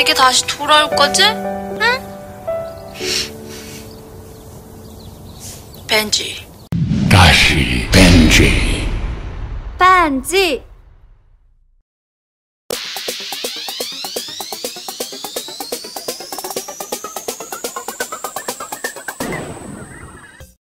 오빠, 내게 다시 돌아올 거지? 응? 벤지. 다시 벤지. 벤지.